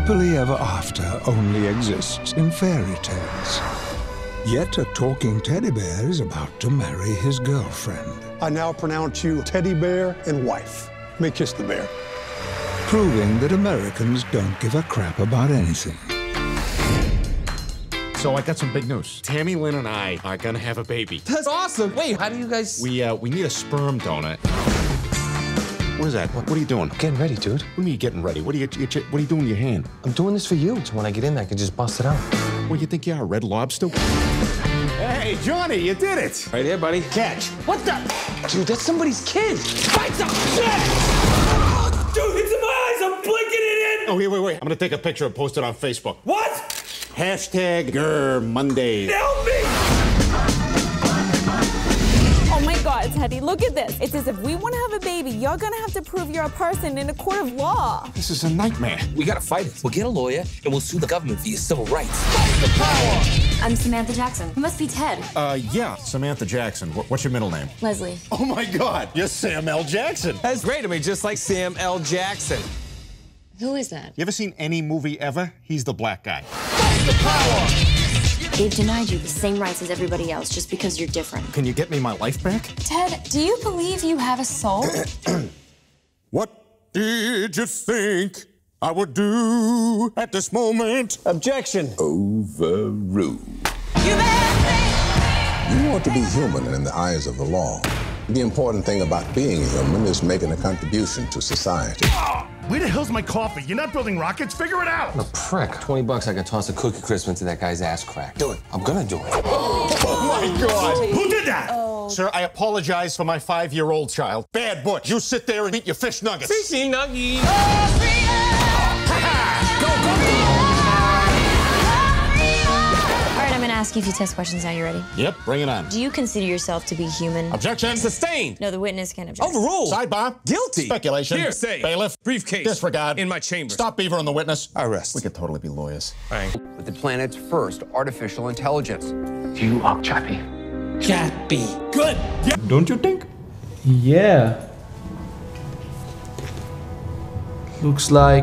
happily ever after only exists in fairy tales. Yet a talking teddy bear is about to marry his girlfriend, I now pronounce you teddy bear and wife. May kiss the bear. proving that Americans don't give a crap about anything. So I got some big news. Tami-Lynn and I are gonna have a baby. That's awesome. Wait, how do you guys? We uh we need a sperm donor. What is that? What, what are you doing? Getting ready, dude. What do you mean getting ready? What are you, you what are you doing with your hand? I'm doing this for you, so when I get in, I can just bust it out. What do you think you are, a red lobster? Hey, Johnny, you did it! Right here, buddy. Catch. What the? Dude, that's somebody's kid. Fight some shit! Dude, it's in my eyes. I'm blinking it in. Oh, here, wait, wait. I'm gonna take a picture and post it on Facebook. What? Hashtag Grr Monday. Help me! Teddy, look at this. It's as if we want to have a baby, you're gonna have to prove you're a person in a court of law. This is a nightmare. We gotta fight it. We'll get a lawyer and we'll sue the government for your civil rights. I'm Samantha Jackson. You must be Ted. Uh, yeah, Samantha Jackson. What, what's your middle name? Leslie. Oh my God, you're Sam L. Jackson. That's great. I mean, just like Sam L. Jackson. Who is that? You ever seen any movie ever? He's the black guy. They've denied you the same rights as everybody else just because you're different. Can you get me my life back? Ted, do you believe you have a soul? What did you think I would do at this moment? Objection. Overruled. You want to be human in the eyes of the law. The important thing about being human is making a contribution to society. Where the hell's my coffee? You're not building rockets? Figure it out. A prick. 20 bucks, I can toss a cookie crisp into that guy's ass crack. Do it. I'm gonna do it. Oh my God! Who did that? Oh. Sir, I apologize for my five-year-old child. Bad Butch, you sit there and eat your fish nuggets. Fishy nuggy. All ask you a few test questions now. You ready? Yep, bring it on. Do you consider yourself to be human? Objection. Sustained. No, the witness can't object. Overruled. Sidebar. Guilty. Speculation. Hearsay. Bailiff. Briefcase. Disregard. In my chamber. Stop Beaver on the witness. Arrest. We could totally be lawyers. Bang. with the planet's first artificial intelligence. You are Chappie. Chappy. Good. Don't you think? Yeah. Looks like